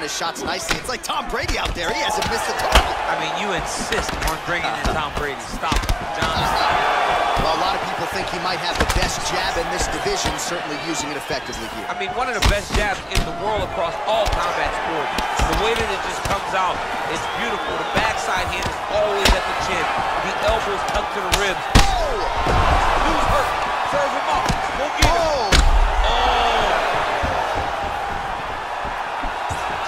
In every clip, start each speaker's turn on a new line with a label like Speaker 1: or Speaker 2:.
Speaker 1: timing his shots nicely. It's like Tom Brady out there. He hasn't missed a target.
Speaker 2: I mean, you insist on bringing in Tom Brady. Stop it, John.
Speaker 1: Well, a lot of people think he might have the best jab in this division, certainly using it effectively here.
Speaker 2: I mean, one of the best jabs in the world across all combat sports. The way that it just comes out, it's beautiful. The backside hand is always at the chin. The elbows tucked to the ribs.
Speaker 1: Oh!
Speaker 2: Who's hurt? Serve him up. Go get him.
Speaker 1: Oh!
Speaker 2: Oh!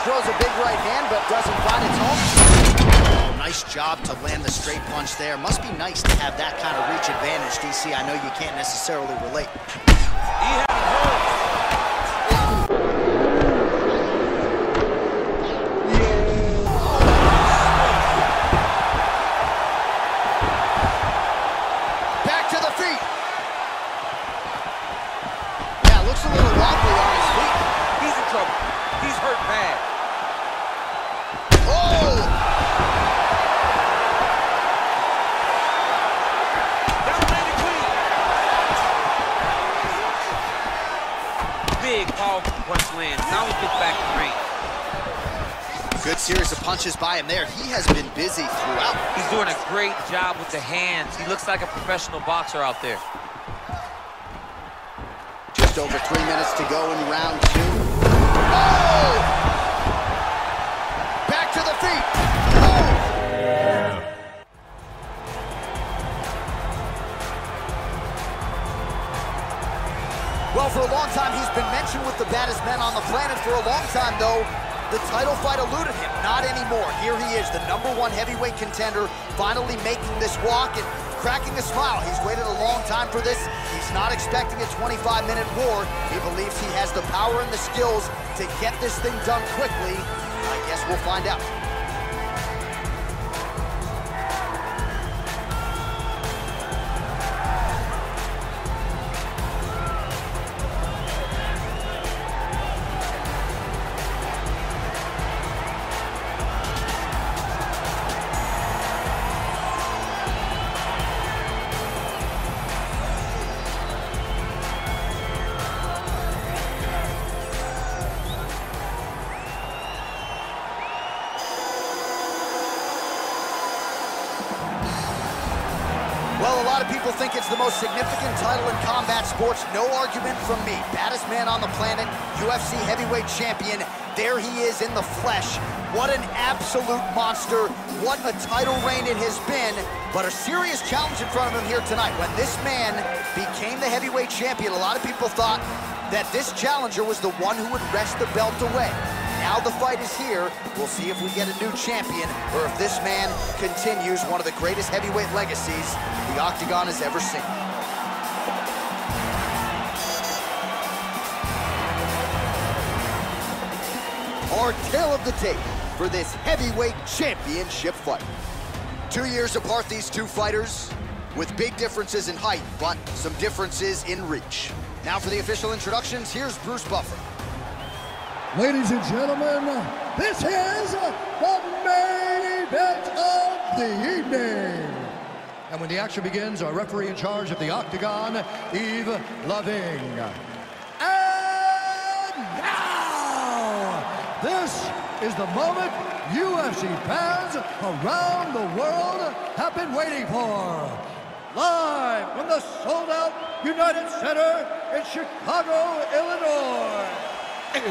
Speaker 1: Throws a big right hand, but doesn't find its home. Nice job to land the straight punch there. Must be nice to have that kind of reach advantage, DC. I know you can't necessarily relate.
Speaker 2: He had him lands. Now he gets back in range.
Speaker 1: Good series of punches by him there. He has been busy throughout.
Speaker 2: He's doing a great job with the hands. He looks like a professional boxer out there.
Speaker 1: Just over three minutes to go in round two. Oh! Well, for a long time, he's been mentioned with the baddest men on the planet. For a long time, though, the title fight eluded him. Not anymore. Here he is, the number one heavyweight contender, finally making this walk and cracking a smile. He's waited a long time for this. He's not expecting a 25-minute war. He believes he has the power and the skills to get this thing done quickly. I guess we'll find out. Lot of people think it's the most significant title in combat sports. No argument from me. Baddest man on the planet, UFC heavyweight champion. There he is in the flesh. What an absolute monster. What a title reign it has been. But a serious challenge in front of him here tonight. When this man became the heavyweight champion, a lot of people thought that this challenger was the one who would wrest the belt away. Now the fight is here. We'll see if we get a new champion or if this man continues one of the greatest heavyweight legacies the Octagon has ever seen. Our tale of the tape for this heavyweight championship fight. Two years apart, these two fighters, with big differences in height, but some differences in reach. Now for the official introductions, here's Bruce Buffer.
Speaker 3: Ladies and gentlemen, this is the main event of the evening. And when the action begins, our referee in charge of the Octagon, Yves Lavigne. And now, this is the moment UFC fans around the world have been waiting for. Live from the sold-out United Center in Chicago, Illinois. It's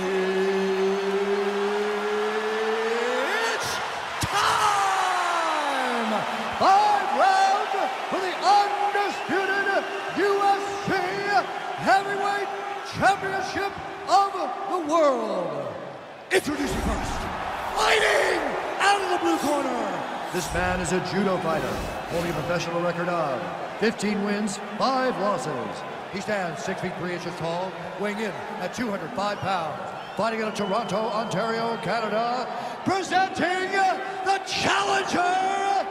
Speaker 3: time! Five rounds for the undisputed UFC Heavyweight Championship of the World. Introducing first, fighting out of the blue corner. This man is a judo fighter, holding a professional record of 15 wins, 5 losses. He stands 6 feet 3 inches tall, weighing in at 205 pounds. Fighting out of Toronto, Ontario, Canada, presenting the challenger,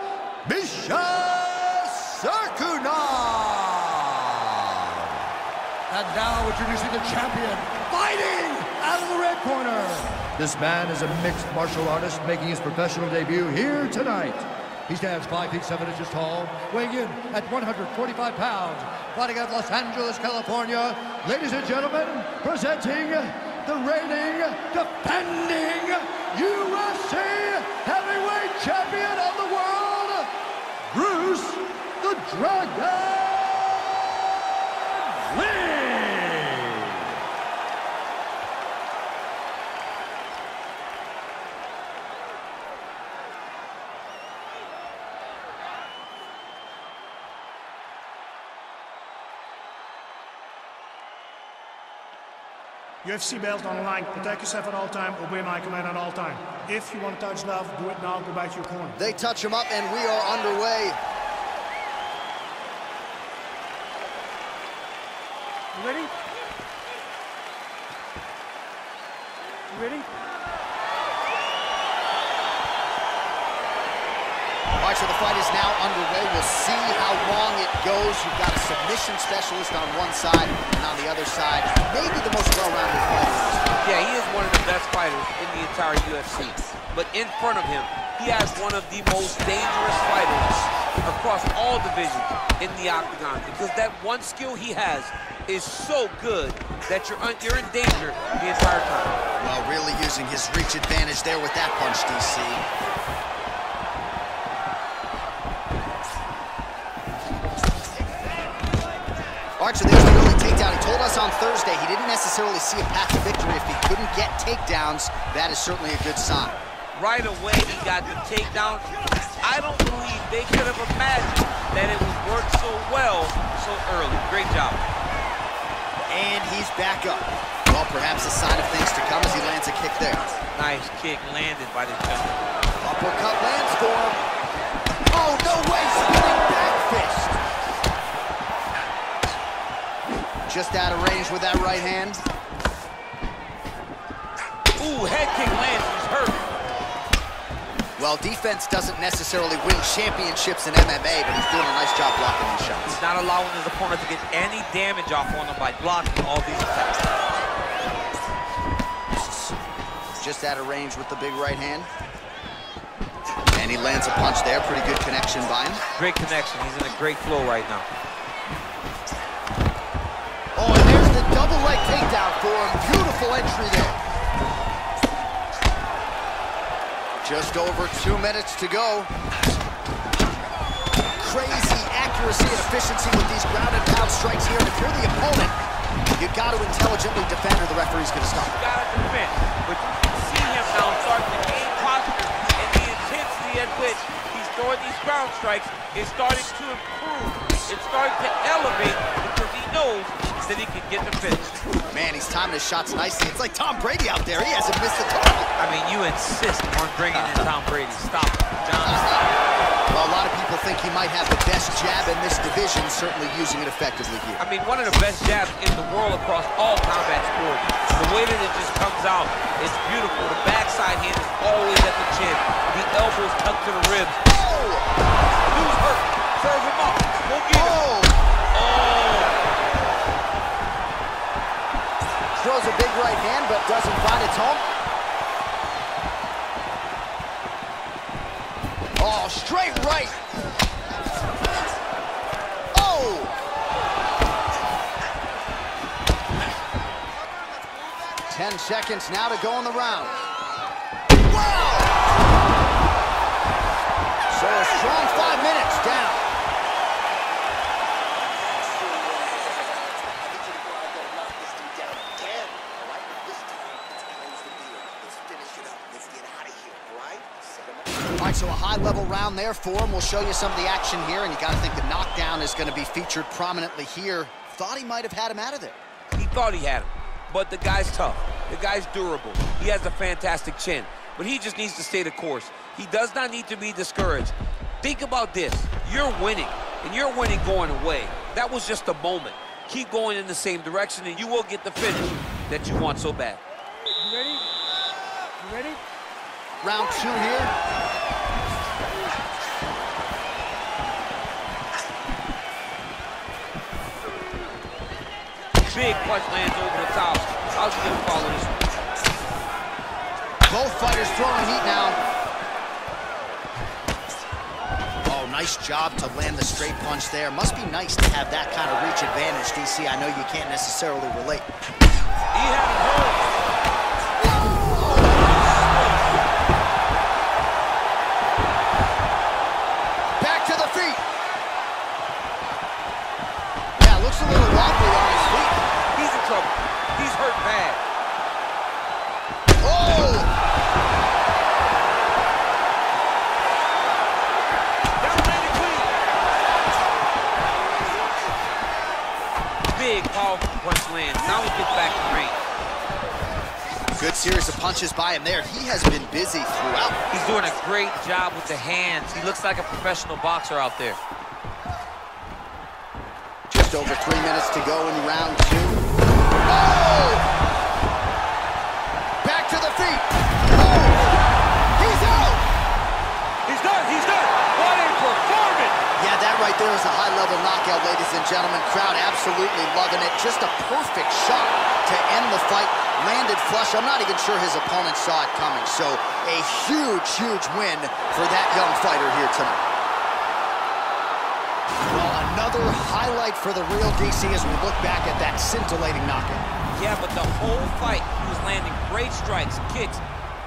Speaker 3: Misha Cirkunov. And now introducing the champion, fighting out of the red corner. This man is a mixed martial artist making his professional debut here tonight. He stands 5 feet 7 inches tall, weighing in at 145 pounds, fighting out Los Angeles, California. Ladies and gentlemen, presenting the reigning, defending UFC heavyweight champion of the world, Bruce the Dragon
Speaker 4: UFC belt online. Protect yourself at all time. Obey my command at all time. If you want to touch love, do it now. Go back to your corner.
Speaker 1: They touch him up, and we are underway.
Speaker 4: You ready? You ready?
Speaker 1: We'll see how long it goes. You've got a submission specialist on one side, and on the other side, maybe the most well-rounded fighter.
Speaker 2: Yeah, he is one of the best fighters in the entire UFC. But in front of him, he has one of the most dangerous fighters across all divisions in the octagon because that one skill he has is so good that you're, you're in danger the entire time.
Speaker 1: Well, really using his reach advantage there with that punch, DC. Thursday he didn't necessarily see a path to victory if he couldn't get takedowns. That is certainly a good sign.
Speaker 2: Right away, he got the takedown. I don't believe they could have imagined that it would work so well so early. Great job.
Speaker 1: And he's back up. Well, perhaps a sign of things to come as he lands a kick there.
Speaker 2: Nice kick landed by the gentleman.
Speaker 1: Uppercut lands for him. Just out of range with that right hand.
Speaker 2: Ooh, head kick lands, he's hurt.
Speaker 1: Well, defense doesn't necessarily win championships in MMA, but he's doing a nice job blocking these shots.
Speaker 2: He's not allowing his opponent to get any damage off on him by blocking all these attacks.
Speaker 1: Just out of range with the big right hand. And he lands a punch there. Pretty good connection by him.
Speaker 2: Great connection. He's in a great flow right now.
Speaker 1: Him. Beautiful entry there. Just over two minutes to go. Crazy accuracy and efficiency with these ground and pound strikes here. And if you're the opponent, you got to intelligently defend or the referee's going to stop.
Speaker 2: You gotta defend, but you can see him now starting to gain posture and the intensity at which he's throwing these ground strikes is starting to improve. It's starting to elevate because he knows that he can get the finish.
Speaker 1: Man, he's timing his shots nicely. It's like Tom Brady out there. He hasn't missed a target.
Speaker 2: I mean, you insist on bringing in Tom Brady. Stop it, John.
Speaker 1: Well, a lot of people think he might have the best jab in this division, certainly using it effectively here.
Speaker 2: I mean, one of the best jabs in the world across all combat sports. The way that it just comes out, it's beautiful. The backside hand is always at the chin. The elbows tucked to the ribs.
Speaker 1: Oh!
Speaker 2: Dude's hurt. Serve him up. Go get him.
Speaker 1: Oh!
Speaker 2: Oh!
Speaker 1: Throws a big right hand, but doesn't find its home. Oh, straight right. Oh! Ten seconds now to go in the round. Wow! So a strong five minutes down. All right, so a high-level round there for him. We'll show you some of the action here, and you got to think the knockdown is going to be featured prominently here. Thought he might have had him out of there.
Speaker 2: He thought he had him, but the guy's tough. The guy's durable. He has a fantastic chin, but he just needs to stay the course. He does not need to be discouraged. Think about this. You're winning, and you're winning going away. That was just a moment. Keep going in the same direction, and you will get the finish that you want so bad.
Speaker 4: You ready? You ready?
Speaker 1: Round two here.
Speaker 2: Big punch lands over the top. How's he gonna follow this one?
Speaker 1: Both fighters throwing heat now. Oh, nice job to land the straight punch there. Must be nice to have that kind of reach advantage, DC. I know you can't necessarily relate.
Speaker 2: He hadn't heard. Big, powerful punch lands. Now he gets back in range.
Speaker 1: Good series of punches by him there. He has been busy throughout.
Speaker 2: He's doing a great job with the hands. He looks like a professional boxer out there.
Speaker 1: Just over three minutes to go in round two. Oh! Ladies and gentlemen. Crowd absolutely loving it. Just a perfect shot to end the fight. Landed flush. I'm not even sure his opponent saw it coming. So a huge, huge win for that young fighter here tonight. Well, another highlight for the real DC as we look back at that scintillating knockout.
Speaker 2: Yeah, but the whole fight, he was landing great strikes, kicks,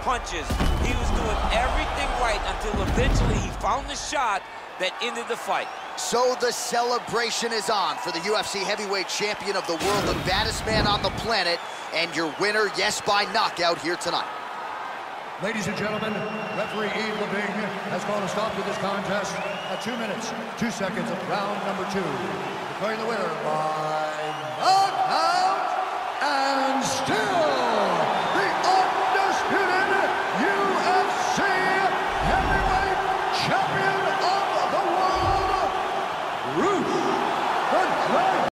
Speaker 2: punches. He was doing everything right until eventually he found the shot that ended the fight.
Speaker 1: So the celebration is on for the UFC heavyweight champion of the world, the baddest man on the planet, and your winner, yes, by knockout here tonight.
Speaker 3: Ladies and gentlemen, referee Yves Lavigne has called a stop to this contest at two minutes, two seconds of round number two. Declaring the winner by